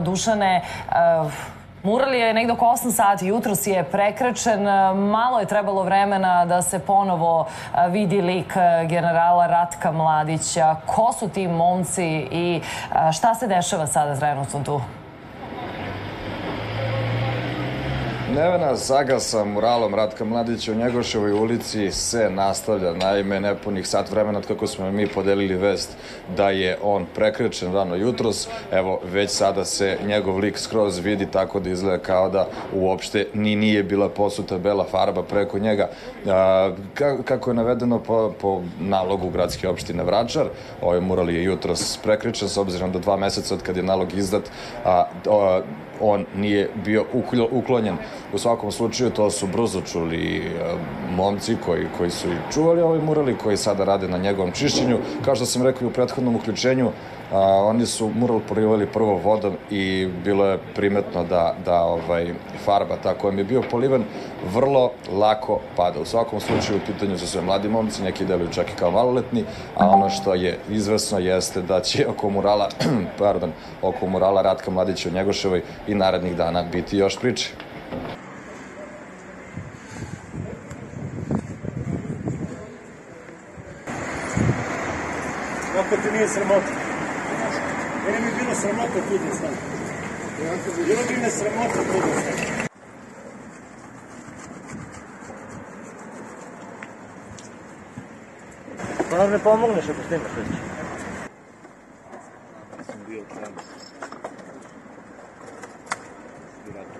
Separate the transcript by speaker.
Speaker 1: Dušane, uh, Mural je negde oko 8 sati, jutros je prekrečen, malo je trebalo vremena da se ponovo vidi lik generala Ratka Mladića. Ko su ti momci i šta se dešava sada trenutno tu?
Speaker 2: Nevena saga sa muralom Ratka Mladića u Njegoševoj ulici se nastavlja. Naime, nepunih sat vremena od kako smo mi podelili vest da je on prekrečen rano jutros. Evo, već sada se njegov lik skroz vidi tako da izgleda kao da uopšte ni nije bila posuta bela farba preko njega. Kako je navedeno po, po nalogu gradske opštine Vračar, ovaj mural je jutros prekrečen s obzirom da dva meseca od kad je nalog izdat, a, a on nije bio uklonjen. U svakom slučaju to su brzo čuli momci koji, koji su i čuvali ovaj mural i koji sada rade na njegovom čišćenju. Kao što sam rekao u prethodnom uključenju, a, oni su mural porivali prvo vodom i bilo je primetno da, da ovaj, farba ta kojom je bio polivan vrlo lako pada. U svakom slučaju u pitanju su sve mladi momci, neki deluju čak i kao maloletni, a ono što je izvesno jeste da će oko murala, pardon, oko murala Ratka Mladića u Njegoševoj i narednih dana biti još priče.
Speaker 3: Ама пък и е, ми е срамота. Мене ми била срамота тук да знам. Била ми ме срамота
Speaker 4: тук да знам. Пана не помогнеш, ако
Speaker 3: снимаш вече. Съм бил там с избирател.